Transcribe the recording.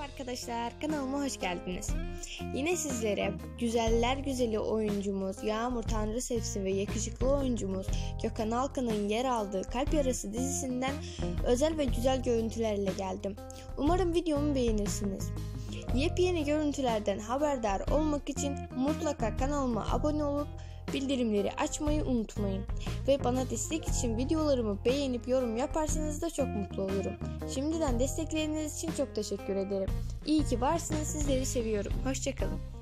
Merhaba arkadaşlar, kanalıma hoş geldiniz. Yine sizlere güzeller güzeli oyuncumuz Yağmur Tanrı Sevsin ve yakışıklı oyuncumuz Gökhan Alkan'ın yer aldığı Kalp Yarası dizisinden özel ve güzel görüntülerle geldim. Umarım videomu beğenirsiniz. Yepyeni görüntülerden haberdar olmak için mutlaka kanalıma abone olup bildirimleri açmayı unutmayın. Ve bana destek için videolarımı beğenip yorum yaparsanız da çok mutlu olurum. Şimdiden destekleriniz için çok teşekkür ederim. İyi ki varsınız sizleri seviyorum. Hoşçakalın.